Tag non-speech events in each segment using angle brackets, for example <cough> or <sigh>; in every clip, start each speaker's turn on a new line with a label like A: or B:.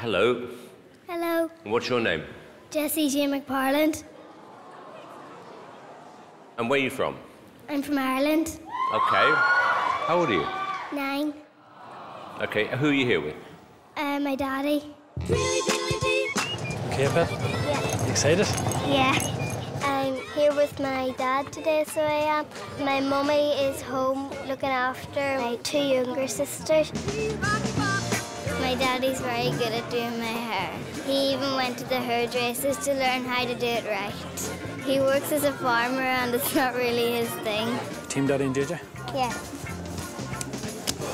A: Hello.
B: Hello,
A: What's your name?
B: Jesse-Jane McParland.
A: And where are you from?
B: I'm from Ireland.
A: Okay. How old are you?
B: Nine.
A: Okay, who are you here with?
B: Uh, my daddy.
C: Okay, Pet.
B: Yeah.
C: Excited?
B: Yeah. I'm here with my dad today, so I am. My mummy is home looking after my two younger sisters. My daddy's very good at doing my hair. He even went to the hairdressers to learn how to do it right. He works as a farmer and it's not really his thing.
C: Team Daddy and JJ?
B: Yeah.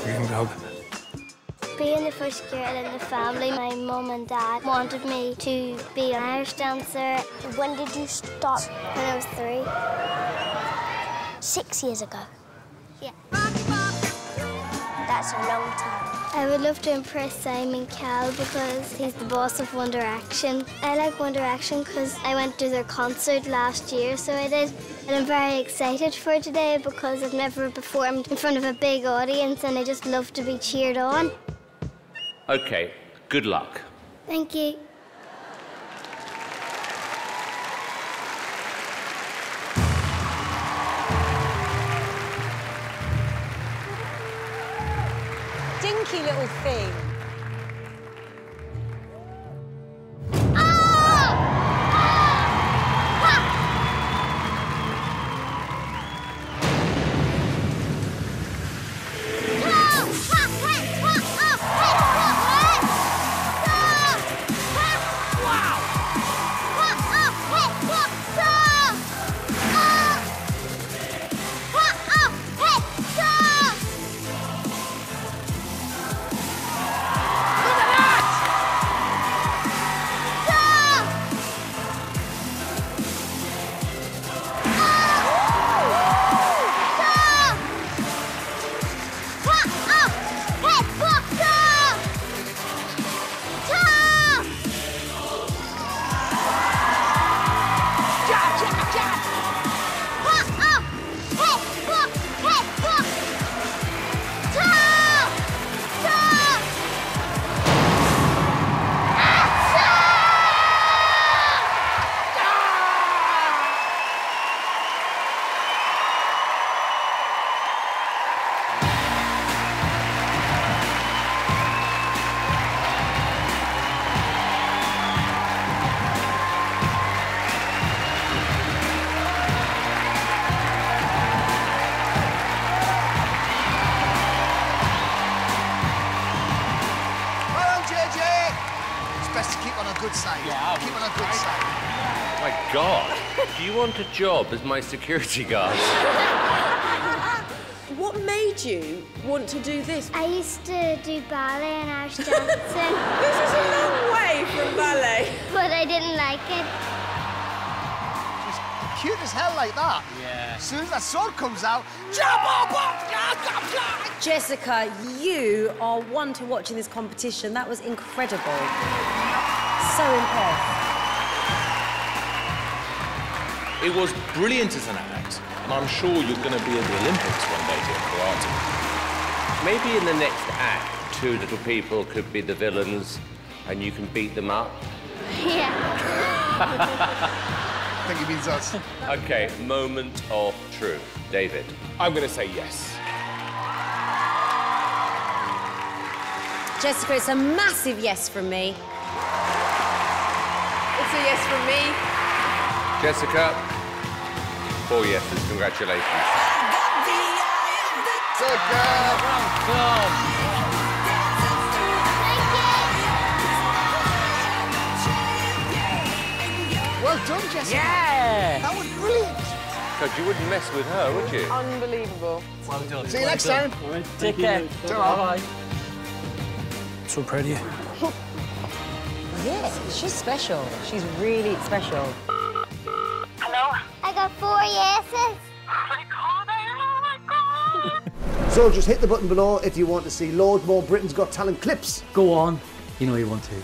C: You can hug.
B: Being the first girl in the family, my mum and dad wanted me to be an Irish dancer. When did you stop? When I was three. Six years ago. Yeah. That's a long time. I would love to impress Simon Cowell because he's the boss of One Direction. I like One Direction because I went to their concert last year, so I did. And I'm very excited for today because I've never performed in front of a big audience and I just love to be cheered on.
A: Okay, good luck.
B: Thank you.
D: Dinky little thing.
E: Best to keep on a good side. Yeah, keep on a good side.
A: My God, do you want a job as my security guard? <laughs>
D: What made you want to do this?
B: I used to do ballet and Irish dancing, <laughs>
D: This is a long way from ballet.
B: but I didn't like it.
E: She's cute as hell like that. Yeah. As soon as that sword comes out, jump up, up, jump up, jump.
D: Jessica, you are one to watch in this competition. That was incredible. So impressed.
F: It was brilliant as an act, and I'm sure you're going to be at the Olympics one day doing karate.
A: Maybe in the next act, two little people could be the villains and you can beat them up. <laughs>
B: Yeah. <laughs>
E: I think he means us. <laughs>
A: Okay, moment of truth. David.
F: I'm going to say yes.
D: Jessica, it's a massive yes from me.
G: It's a yes from me.
A: Jessica, four yeses. Congratulations.
E: Jessica. Well done, Jessica. Yeah. That was brilliant.
A: God, you wouldn't mess with her, would you?
G: Unbelievable.
E: See you next time.
C: Take care.
E: Ta-ra.
C: So proud of you. <laughs>
D: Yeah, she's special. She's really special. Hello?
B: I got four yeses. <laughs>
E: So just hit the button below if you want to see loads more Britain's Got Talent clips.
C: Go on. You know you want to.